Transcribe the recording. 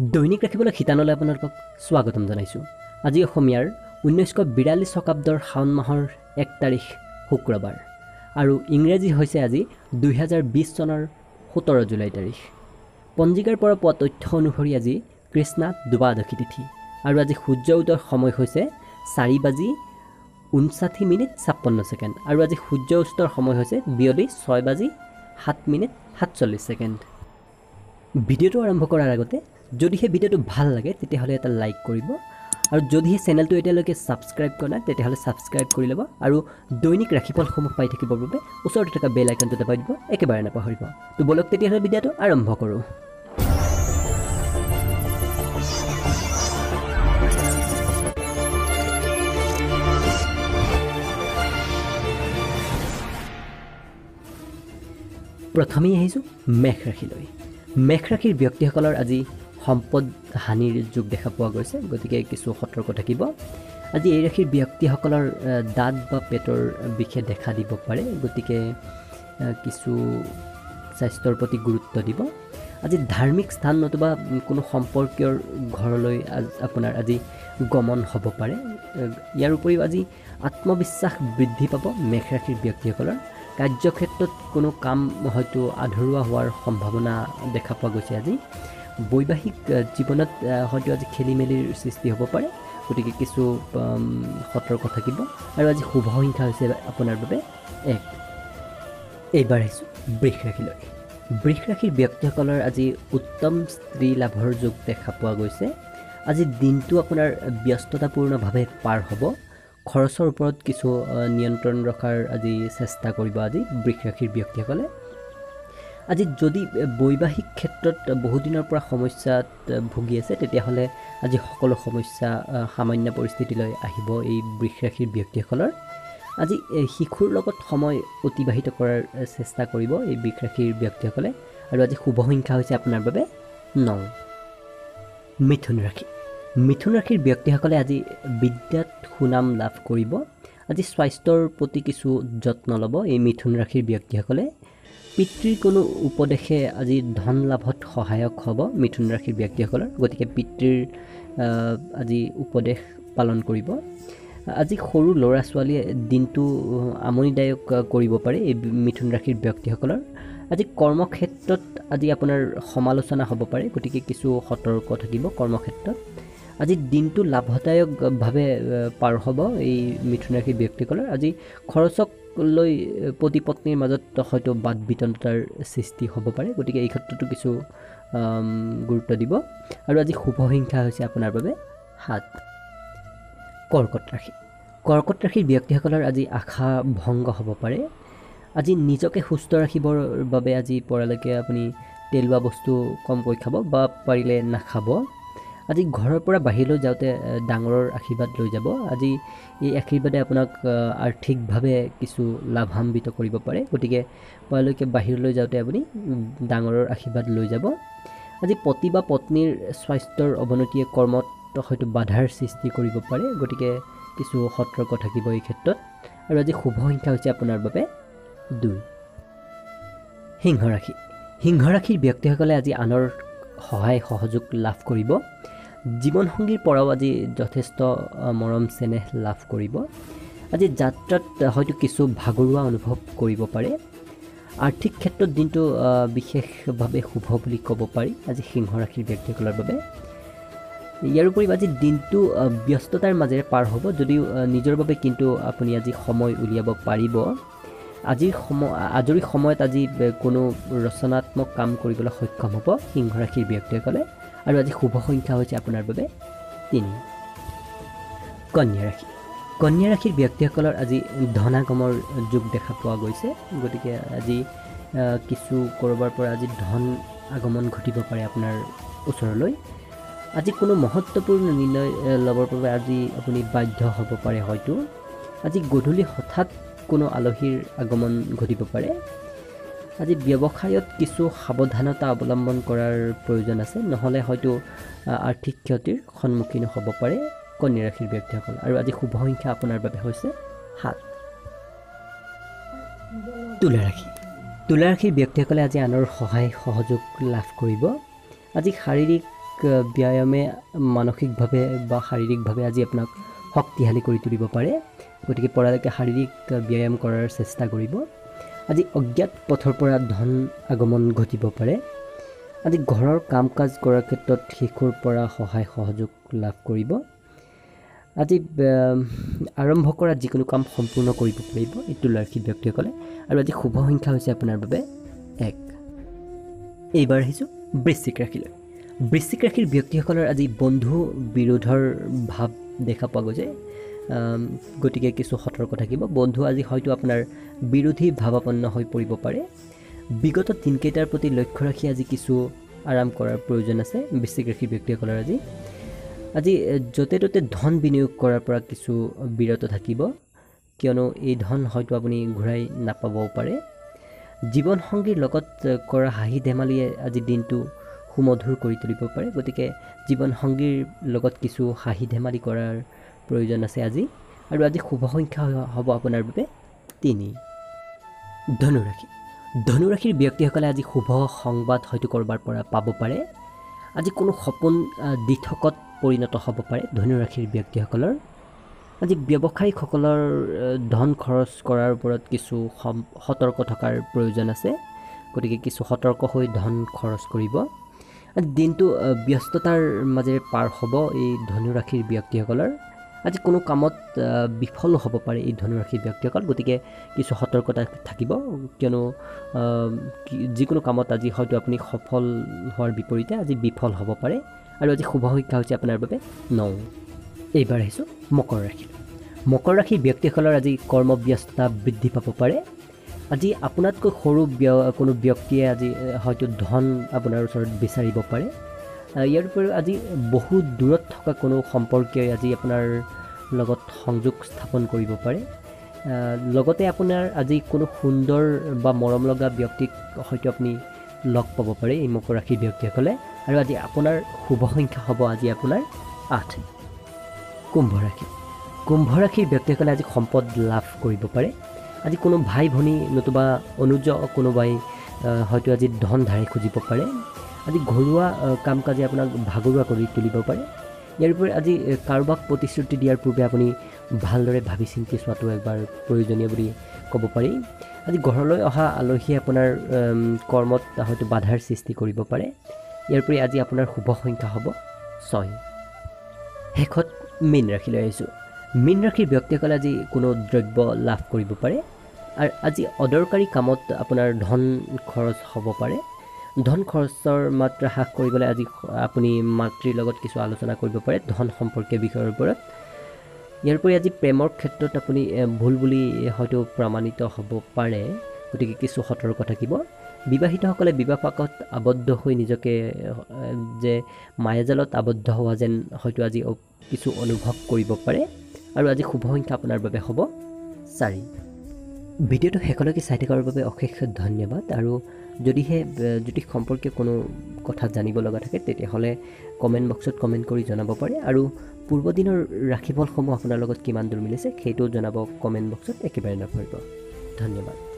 দৈনিক ৰাখিবলৈ শিতানলৈ আপোনালোকক স্বাগতম জনাইছোঁ। আজি অসমীয়াৰ ঊনৈছশ বিৰাল্লিছ শতাব্দৰ শাওণ মাহৰ এক তাৰিখ শুক্ৰবাৰ। আৰু ইংৰাজী হৈছে আজি দুহেজাৰ বিছ চনৰ সোতৰ জুলাই তাৰিখ। পঞ্জিকাৰ পৰা পোৱা তথ্য অনুসৰি আজি কৃষ্ণা দুবাদশী তিথি। আৰু আজি সূৰ্য উদয়ৰ সময় হৈছে চাৰি বাজি ঊনষাঠি মিনিট ছাপন্ন ছেকেণ্ড। আৰু আজি সূৰ্য অস্তৰ সময় হৈছে বিয়লি ছয় বাজি সাত মিনিট সাতচল্লিছ ছেকেণ্ড। ভিডিঅ'টো আৰম্ভ কৰাৰ আগতে যদিহে ভিডিঅ'টো ভাল লাগে তেতিয়াহ'লে এটা লাইক কৰিব। আৰু যদিহে চেনেলটো এতিয়ালৈকে ছাবস্ক্ৰাইব কৰা নাই তেতিয়াহ'লে ছাবস্ক্ৰাইব কৰি ল'ব। আৰু দৈনিক ৰাশিফলসমূহ পাই থাকিবৰ বাবে ওচৰতে থকা বেল আইকনটো দবাই দিব একেবাৰে নাপাহৰিব। তো বলক তেতিয়াহ'লে ভিডিঅ'টো আৰম্ভ কৰোঁ। প্ৰথমেই আহিছোঁ মেঘ ৰাশিলৈ। মেঘ ৰাশিৰ ব্যক্তিসকলৰ আজি সম্পদ হানিৰ যুগ দেখা পোৱা গৈছে গতিকে কিছু সতৰ্ক থাকিব। আজি এই ৰাশিৰ ব্যক্তিসকলৰ দাঁত বা পেটৰ বিষে দেখা দিব পাৰে গতিকে কিছু স্বাস্থ্যৰ প্ৰতি গুৰুত্ব দিব। আজি ধাৰ্মিক স্থান নতুবা কোনো সম্পৰ্কীয়ৰ ঘৰলৈ আপোনাৰ আজি গমন হ'ব পাৰে। ইয়াৰ উপৰিও আজি আত্মবিশ্বাস বৃদ্ধি পাব মেঘ ৰাশিৰ ব্যক্তিসকলৰ। কাৰ্যক্ষেত্ৰত কোনো কাম হয়তো আধৰুৱা হোৱাৰ সম্ভাৱনা দেখা পোৱা গৈছে আজি। বৈবাহিক জীৱনত হয়তো আজি খেলি মেলিৰ সৃষ্টি হ'ব পাৰে গতিকে কিছু সতৰ্ক থাকিব। আৰু আজি শুভ সংখ্যা হৈছে আপোনাৰ বাবে এক। এইবাৰ আহিছোঁ বৃষ ৰাশিলৈ বৃষ ৰাশিৰ ব্যক্তিসকলৰ আজি উত্তম স্ত্ৰী লাভৰ যোগ দেখা পোৱা গৈছে। আজি দিনটো আপোনাৰ ব্যস্ততাপূৰ্ণভাৱে পাৰ হ'ব। খৰচৰ ওপৰত কিছু নিয়ন্ত্ৰণ ৰখাৰ আজি চেষ্টা কৰিব আজি বৃষ ৰাশিৰ ব্যক্তিসকলে। আজি যদি বৈবাহিক ক্ষেত্ৰত বহুদিনৰ পৰা সমস্যাত ভুগি আছে তেতিয়াহ'লে আজি সকলো সমস্যা সামান্য পৰিস্থিতিলৈ আহিব এই বৃষ ৰাশিৰ ব্যক্তিসকলৰ আজি শিশুৰ লগত সময় অতিবাহিত কৰাৰ চেষ্টা কৰিব এই বৃষ ৰাশিৰ ব্যক্তিসকলে। আৰু আজি শুভ সংখ্যা হৈছে আপোনাৰ বাবে ন। মিথুন ৰাশি। মিথুন ৰাশিৰ ব্যক্তিসকলে আজি বিদ্যাত সুনাম লাভ কৰিব। আজি স্বাস্থ্যৰ প্ৰতি কিছু যত্ন ল'ব এই মিথুন ৰাশিৰ ব্যক্তিসকলে। পিতৃৰ কোনো উপদেশে আজি ধন লাভত সহায়ক হ'ব মিথুন ৰাশিৰ ব্যক্তিসকলৰ। গতিকে পিতৃৰ আজি উপদেশ পালন কৰিব। আজি সৰু ল'ৰা ছোৱালীয়ে দিনটো আমনিদায়ক কৰিব পাৰে এই মিথুন ৰাশিৰ ব্যক্তিসকলৰ। আজি কৰ্মক্ষেত্ৰত আজি আপোনাৰ সমালোচনা হ'ব পাৰে গতিকে কিছু সতৰ্ক থাকিব কৰ্মক্ষেত্ৰত। আজি দিনটো লাভদায়কভাৱে পাৰ হ'ব এই মিথুন ৰাশিৰ ব্যক্তিসকলৰ। আজি খৰচক লৈ পতি পত্নীৰ মাজত হয়তো বাদ বিতণ্ডতাৰ সৃষ্টি হ'ব পাৰে। গতিকে এই ক্ষেত্ৰতো কিছু গুৰুত্ব দিব। আৰু আজি শুভ সংখ্যা হৈছে আপোনাৰ বাবে সাত। কৰ্কট ৰাশি। কৰ্কট ৰাশিৰ ব্যক্তিসকলৰ আজি আশা ভংগ হ'ব পাৰে। আজি নিজকে সুস্থ ৰাখিবৰ বাবে আজি পৰালৈকে আপুনি তেলোৱা বস্তু কমকৈ খাব বা পাৰিলে নাখাব। আজি ঘৰৰ পৰা বাহিৰলৈ যাওঁতে ডাঙৰৰ আশীৰ্বাদ লৈ যাব। আজি এই আশীৰ্বাদে আপোনাক আৰ্থিকভাৱে কিছু লাভান্বিত কৰিব পাৰে। গতিকে পৰালৈকে বাহিৰলৈ যাওঁতে আপুনি ডাঙৰৰ আশীৰ্বাদ লৈ যাব। আজি পতি বা পত্নীৰ স্বাস্থ্যৰ অৱনতিয়ে কৰ্মত হয়তো বাধাৰ সৃষ্টি কৰিব পাৰে। গতিকে কিছু সতৰ্ক থাকিব এই ক্ষেত্ৰত। আৰু আজি শুভ সংখ্যা হৈছে আপোনাৰ বাবে দুই। সিংহ ৰাশি সিংহ ৰাশিৰ ব্যক্তিসকলে আজি আনৰ সহায় সহযোগ লাভ কৰিব। জীৱনসংগীৰ পৰাও আজি যথেষ্ট মৰম চেনেহ লাভ কৰিব। আজি যাত্ৰাত হয়তো কিছু ভাগৰুৱা অনুভৱ কৰিব পাৰে। আৰ্থিক ক্ষেত্ৰত দিনটো বিশেষভাৱে শুভ বুলি ক'ব পাৰি। আজি সিংহ ৰাশিৰ ব্যক্তিসকলৰ বাবে। ইয়াৰ উপৰিও আজি দিনটো ব্যস্ততাৰ মাজেৰে পাৰ হ'ব। যদিও নিজৰ বাবে কিন্তু আপুনি আজি সময় উলিয়াব পাৰিব। আজিৰ সময় আজৰি সময়ত আজি কোনো ৰচনাত্মক কাম কৰিবলৈ সক্ষম হ'ব সিংহ ৰাশিৰ ব্যক্তিসকলে। আৰু আজি শুভ সংখ্যা হৈছে আপোনাৰ বাবে তিনি। কন্যা ৰাশি কন্যা ৰাশিৰ ব্যক্তিসকলৰ আজি ধনাগমৰ যুগ দেখা পোৱা গৈছে। গতিকে আজি কিছু ক'ৰবাৰ পৰা আজি ধন আগমন ঘটিব পাৰে আপোনাৰ ওচৰলৈ। আজি কোনো মহত্বপূৰ্ণ নিৰ্ণয় ল'বৰ বাবে আজি আপুনি বাধ্য হ'ব পাৰে হয়তো। আজি গধূলি হঠাৎ কোনো আলহীৰ আগমন ঘটিব পাৰে। আজি ব্যৱসায়ত কিছু সাৱধানতা অৱলম্বন কৰাৰ প্ৰয়োজন আছে। নহ'লে হয়তো আৰ্থিক ক্ষতিৰ সন্মুখীন হ'ব পাৰে কন্যা ৰাশিৰ ব্যক্তিসকল। আৰু আজি শুভ সংখ্যা আপোনাৰ বাবে হৈছে সাত। তুলা ৰাশি তুলা ৰাশিৰ ব্যক্তিসকলে আজি আনৰ সহায় সহযোগ লাভ কৰিব। আজি শাৰীৰিক ব্যায়ামে মানসিকভাৱে বা শাৰীৰিকভাৱে আজি আপোনাক শক্তিশালী কৰি তুলিব পাৰে। গতিকে পৰালৈকে শাৰীৰিক ব্যায়াম কৰাৰ চেষ্টা কৰিব। আজি অজ্ঞাত পথৰ পৰা ধন আগমন ঘটিব পাৰে। আজি ঘৰৰ কাম কাজ কৰাৰ ক্ষেত্ৰত শিশুৰ পৰা সহায় সহযোগ লাভ কৰিব। আজি আৰম্ভ কৰা যিকোনো কাম সম্পূৰ্ণ কৰিব পাৰিব এই তুলাৰাশি ব্যক্তিসকলে। আৰু আজি শুভ সংখ্যা হৈছে আপোনাৰ বাবে এক। এইবাৰ আহিছোঁ বৃশ্চিক ৰাশিলৈ। বৃশ্চিক ৰাশিৰ ব্যক্তিসকলৰ আজি বন্ধু বিৰোধৰ ভাৱ দেখা পোৱা গৈছে। গতিকে কিছু সতৰ্ক থাকিব। বন্ধু আজি হয়তো আপোনাৰ বিৰোধী ভাৱাপন্ন হৈ পৰিব পাৰে। বিগত দিনকেইটাৰ প্ৰতি লক্ষ্য ৰাখি আজি কিছু আৰাম কৰাৰ প্ৰয়োজন আছে বৃশ্চিক ৰাশিৰ ব্যক্তিসকলৰ আজি। আজি য'তে ত'তে ধন বিনিয়োগ কৰাৰ পৰা কিছু বিৰত থাকিব। কিয়নো এই ধন হয়তো আপুনি ঘূৰাই নাপাবও পাৰে। জীৱনসংগীৰ লগত কৰা হাঁহি ধেমালিয়ে আজি দিনটো সুমধুৰ কৰি তুলিব পাৰে। গতিকে জীৱনসংগীৰ লগত কিছু হাঁহি ধেমালি কৰাৰ প্ৰয়োজন আছে আজি। আৰু আজি শুভ সংখ্যা হ'ব আপোনাৰ বাবে তিনি। ধনুৰাশি। ধনুৰাশিৰ ব্যক্তিসকলে আজি শুভ সংবাদ হয়তো ক'ৰবাৰ পৰা পাব পাৰে। আজি কোনো সপোন দিঠকত পৰিণত হ'ব পাৰে ধনুৰাশিৰ ব্যক্তিসকলৰ। আজি ব্যৱসায়িকসকলৰ আ, ধন খৰচ কৰাৰ ওপৰত কিছু সম- সতৰ্ক থকাৰ প্ৰয়োজন আছে। গতিকে কিছু সতৰ্ক হৈ ধন খৰচ কৰিব। আজি দিনটো ব্যস্ততাৰ মাজেৰে পাৰ হ'ব এই ধনুৰাশিৰ ব্যক্তিসকলৰ। আজি কোনো কামত বিফলো হ'ব পাৰে এই ধনুৰাশিৰ ব্যক্তিসকল গতিকে কিছু সতৰ্কতা থাকিব। কিয়নো যিকোনো কামত আজি হয়তো আপুনি সফল হোৱাৰ বিপৰীতে আজি বিফল হ'ব পাৰে আৰু আজি শুভ সংখ্যা হৈছে আপোনাৰ বাবে ন। এইবাৰ আহিছোঁ মকৰ ৰাশি। মকৰ ৰাশিৰ ব্যক্তিসকলৰ আজি কৰ্মব্যস্ততা বৃদ্ধি পাব পাৰে। আজি আপোনাতকৈ সৰু ব্য- কোনো ব্যক্তিয়ে আজি হয়তো ধন আপোনাৰ ওচৰত বিচাৰিব পাৰে। ইয়াৰ উপৰিও আজি বহু দূৰত থকা কোনো সম্পৰ্কীয়ই আজি আপোনাৰ লগত সংযোগ স্থাপন কৰিব পাৰে। লগতে আপোনাৰ আজি কোনো সুন্দৰ বা মৰম লগা ব্যক্তিক হয়তো আপুনি লগ পাব পাৰে এই মকৰ ৰাশিৰ ব্যক্তিসকলে। আৰু আজি আপোনাৰ শুভ সংখ্যা হ'ব আজি আপোনাৰ আঠ। কুম্ভ ৰাশি। কুম্ভ ৰাশিৰ ব্যক্তিসকলে আজি সম্পদ লাভ কৰিব পাৰে। আজি কোনো ভাই ভনী নতুবা অনুজ কোনোবাই হয়তো আজি ধন ধাৰে খুজিব পাৰে। আজি ঘৰুৱা কাম কাজে আপোনাক ভাগৰুৱা কৰি তুলিব পাৰে। ইয়াৰ উপৰি আজি কাৰোবাক প্ৰতিশ্ৰুতি দিয়াৰ পূৰ্বে আপুনি ভালদৰে ভাবি চিন্তি চোৱাটো এবাৰ প্ৰয়োজনীয় বুলি ক'ব পাৰি। আজি ঘৰলৈ অহা আলহীয়ে আপোনাৰ কৰ্মত হয়তো বাধাৰ সৃষ্টি কৰিব পাৰে। ইয়াৰ উপৰি আজি আপোনাৰ শুভ সংখ্যা হ'ব ছয়। শেষত মীন ৰাশিলৈ আহিছোঁ। মীন ৰাশিৰ ব্যক্তিসকলে আজি কোনো দ্ৰব্য লাভ কৰিব পাৰে। আৰু আজি অদৰকাৰী কামত আপোনাৰ ধন খৰচ হ'ব পাৰে। ধন খৰচৰ মাত্ৰা হ্ৰাস কৰিবলৈ আজি আপুনি মাতৃৰ লগত কিছু আলোচনা কৰিব পাৰে ধন সম্পৰ্কীয় বিষয়ৰ ওপৰত। ইয়াৰ উপৰি আজি প্ৰেমৰ ক্ষেত্ৰত আপুনি ভুল বুলি হয়তো প্ৰমাণিত হ'ব পাৰে গতিকে কিছু সতৰ্ক থাকিব। বিবাহিতসকলে বিবাহপাকত আবদ্ধ হৈ নিজকে যে মায়াজালত আবদ্ধ হোৱা যেন হয়তো আজি কিছু অনুভৱ কৰিব পাৰে আৰু আজি শুভ সংখ্যা আপোনাৰ বাবে হ'ব চাৰি। ভিডিঅ'টো শেষলৈকে চাই থকাৰ বাবে অশেষ ধন্যবাদ আৰু যদিহে জ্যোতিষ সম্পৰ্কীয় কোনো কথা জানিব লগা থাকে তেতিয়াহ'লে কমেণ্ট বক্সত কমেণ্ট কৰি জনাব পাৰে। আৰু পূৰ্বদিনৰ ৰাশিফলসমূহ আপোনাৰ লগত কিমান দূৰ মিলিছে সেইটোও জনাব কমেণ্ট বক্সত একেবাৰে নকৰিব ধন্যবাদ।